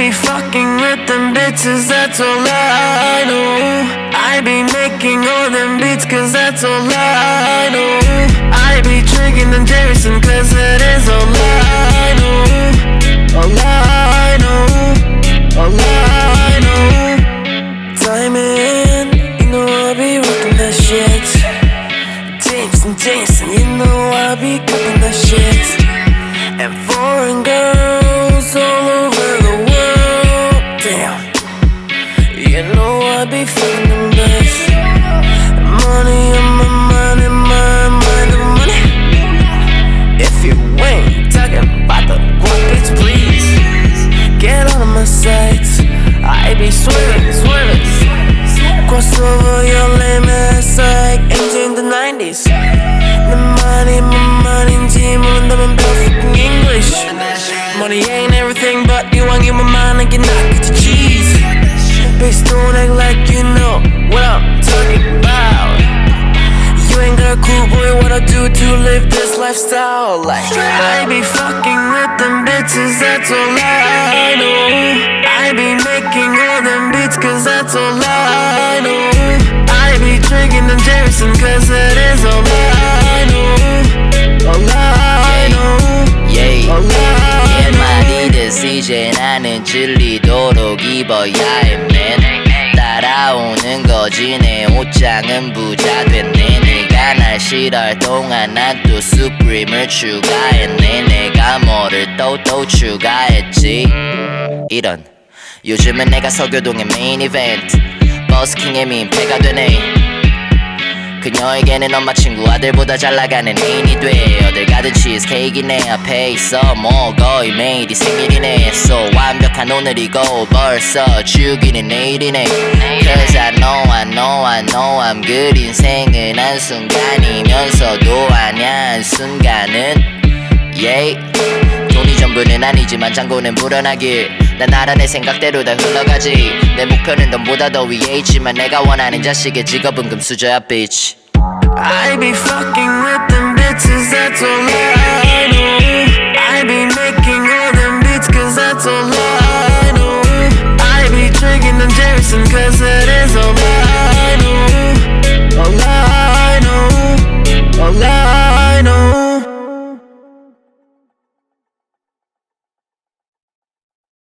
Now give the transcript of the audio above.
be fucking with them bitches, that's all I know. I be making all them beats, cause that's all I know. I be drinking them Jameson, cause it is all I know. All I know. All I know. Diamond, you know I be rocking that shit. Jameson, Jameson, you know I be cooking that shit. And foreign girls I be feeling best Money on my mind in my mind the money. If you ain't talking about the guap, please Get out of my sight I be swimming, swimming. Cross over your limits ass like engine the 90s The money, my boy, what I do to live this lifestyle like I be fucking with them bitches, that's all I know I be making all them beats, cause that's all I know I be drinking them Jameson, cause it is all I know All I know yeah. All I know 옛말이듯 이제 나는 질리도록 입어야 해 man 따라오는 거지 내 옷장은 부자 됐네 네가 날 싫어할 동안 난 또 수프림을 추가했네. 내가 뭐를 또또 추가했지? 이런. 요즘은 내가 서교동의 메인 이벤트 버스킹의 민폐가 되네 그녀에게는 엄마 친구 아들보다 잘 나가는 애인이 돼. 어딜 가든 치즈케이크 내 앞에 있어. 뭐 거의 매일이 생일이네. So 완벽한 오늘이고 벌써 죽이는 내일이네. Cause I know I know I know I'm good. 인생은 한순간이면서도 아냐 한순간은. Yeah. 돈이 전부는 아니지만 잔고는 불어나길 난 알아 내 생각대로 다 흘러가지. 내 목표는 돈보다 더 위에 있지만 내가 원하는 자식의 직업은 금수저야 bitch. I be fucking